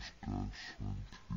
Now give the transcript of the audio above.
construction.